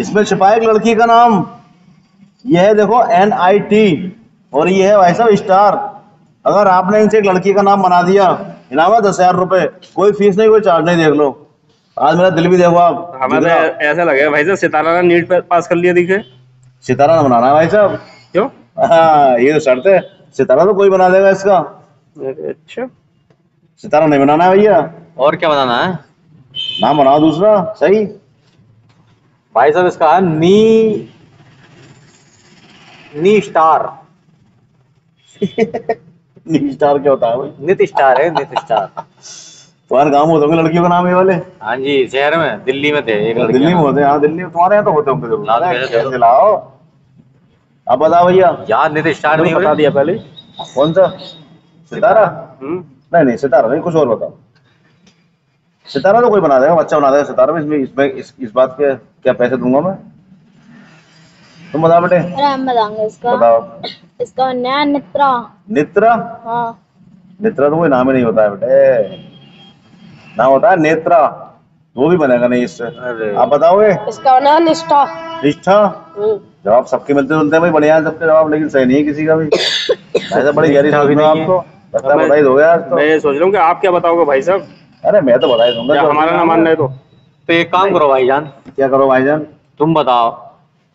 इसमें छिपा एक लड़की का नाम। यह है देखो एन आई टी और ये है भाई साहब स्टार। अगर आपने इनसे एक लड़की का नाम बना दिया इनाम है दस हज़ार रुपए। कोई फ़ीस नहीं कोई चार्ज नहीं देख लो। आज मेरा दिल भी देखो आप। हमें ऐसा लगे भाई साहब सितारा ने नीट पे पास कर लिया दिखे। सितारा ने बनाना है भाई साहब। क्यों? हाँ ये तो शर्त है। सितारा तो कोई बना देगा इसका। अच्छा। सितारा नहीं बनाना है भैया। और क्या बनाना है? नाम बनाओ दूसरा सही। भाई साहब इसका है नी नी स्टार। नी स्टार क्या होता है भाई? नित स्टार है नित स्टार। तुम्हारे गाँव में होते होंगे लड़कियों का नाम ये वाले? हाँ जी शहर में दिल्ली में थे एक दिल्ली में होते हैं हाँ दिल्ली में तुम्हारे यहाँ तो होते होंगे ज़रूर। लाओ अब बताओ भैया। यार नित स्टार नहीं बता दिया पहले। कौन सा? सितारा? हम्म। नहीं नहीं सितारा नहीं कुछ और बताओ। सितारा तो कोई बना देगा बच्चा बना देगा सितारा। में इसमें इसमें इस, इस बात के क्या पैसे दूँगा मैं? तुम बताओ बेटे। अरे इसका। बताओ। इसका नया नित्रा। नित्रा? हाँ। नेत्रा तो कोई नाम ही नहीं होता है बेटे। नाम होता है नेत्रा। वो भी बनेगा नहीं इससे। आप बताओगे? इसका नाम निष्ठा। निष्ठा? जवाब सबके मिलते जुलते हैं भाई बढ़िया है सबके जवाब लेकिन सही नहीं है किसी का भी। ऐसा बड़ी गहरी सोच में आपको। है बता ही दोगे आज तो। मैं सोच रहा हूँ कि आप क्या बताओगे भाई साहब? अरे मैं तो बताई दूँगा हमारा ना मान रहे तो। तो एक काम करो भाईजान। क्या करो भाईजान? तुम बताओ।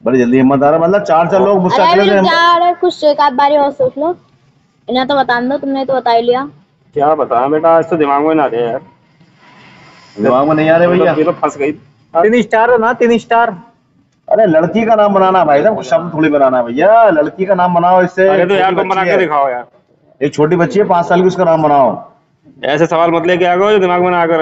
बड़ी जल्दी हिम्मत आ रहा है मतलब चार चार लोग मुझसे अरे अकेले अरे कुछ एक आध बारी और सोच लो। इन्हें तो बता दो तुमने तो बता ही लिया। क्या बता बेटा आज तो दिमाग में ना रहे यार। दिमाग में नहीं आ रहे भैया। ये तो फंस गई। तीन स्टार है ना तीन स्टार। अरे लड़की का नाम बनाना भाई साहब कुछ शब्द थोड़ी बनाना है भैया। लड़की का नाम बनाओ इससे। अरे तो यार तुम बना के दिखाओ यार। एक छोटी बच्ची है पाँच साल की उसका नाम बनाओ। ऐसे सवाल मत लेके आ गए जो दिमाग में ना आ आकर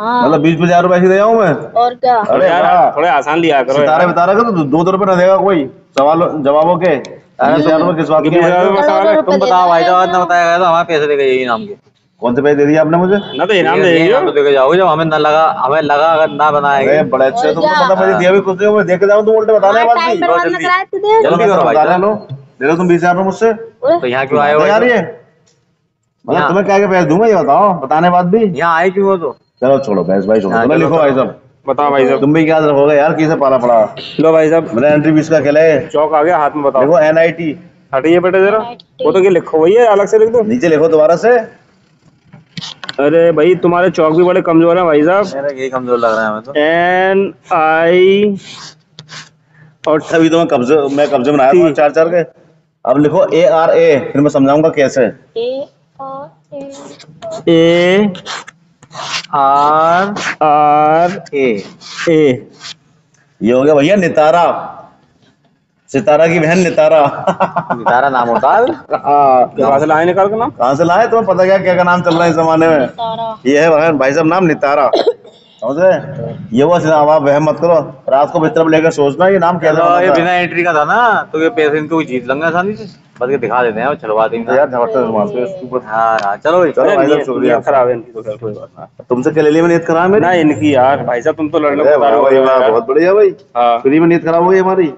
हाँ। मतलब बीस हज़ार रुपए ऐसे दे जाऊँ मैं? और क्या? अरे यार थोड़े आसान लिया करो सितारे बता रहे तो दो दो रुपए ना देगा कोई? सवाल जवाबों के? रुपए किस बात के तुम बताओ दो, भाई साहब ना बताया गया तो हमें पैसे देगा यही नाम के। कौन से पैसे दे दिए आपने मुझे? ना तो इनाम ये तो देके जाओगे जब हमें न लगा हमें लगा अगर ना बनाएँगे। बड़े अच्छे तुमको पता मुझे दिया भी कुछ नहीं मैं देख जाऊँ तुम उल्टे बताने हमारा बात टाइम जल्दी। तो दे करो भाई। लो दे दो तुम बीस हज़ार मुझसे? तो यहाँ क्यों आए हो यार ये मतलब तुम्हें क्या क्या पैसे दूँगा ये बताओ बताने बाद भी। यहाँ आए क्यों हो तो चलो छोड़ो बहस भाई छोड़ो हाँ, तुम्हें चलो, लिखो भाई साहब। बताओ भाई साहब। तुम भी याद रखोगे यार किसे पाला पड़ा? लो भाई साहब। मेरा एंट्री बीस का खेला है चौक आ गया हाथ में बताओ। देखो एन आई टी हटिए बेटे जरा। वो तो क्या लिखो भैया अलग से लिख दो। नीचे लिखो दोबारा से। अरे भाई तुम्हारे चौक भी बड़े कमज़ोर हैं भाई साहब। यही कमज़ोर लग रहा है हमें तो। एन आई और अभी तो मैं कब्जे मैं कब्जे में आया था चार चार के। अब लिखो ए आर ए फिर मैं समझाऊँगा कैसे। A A R R A. A. ये हो गया भैया नितारा। सितारा की बहन नितारा। नितारा नाम होता है कहा कहाँ से लाए निकाल के नाम? कहाँ से लाए? तुम्हें पता क्या क्या का नाम चल रहा है इस जमाने में? ये है बहन भाई साहब नाम नितारा। समझे? ये वो सिर्फ़ आप वह मत करो। रात को बिस्तर पर लेकर सोचना ये नाम क्या था? ये बिना एंट्री का था ना तो ये पैसे इनको जीत लेंगे आसानी से? बस के दिखा देते हैं और छलवा देंगे तो यार ज़बरदस्त मार मारते हो इसके ऊपर। हाँ हाँ चलो भाई चलो भाई साहब शुक्रिया। खराब है इनकी तो खैर कोई बात नहीं। तुमसे के ले लिया मैंने नीयत खराब है ना इनकी यार भाई साहब तुम तो लड़ने को रहे हो। बहुत बढ़िया भाई। हाँ। फ्री में नीयत खराब हो गई हमारी।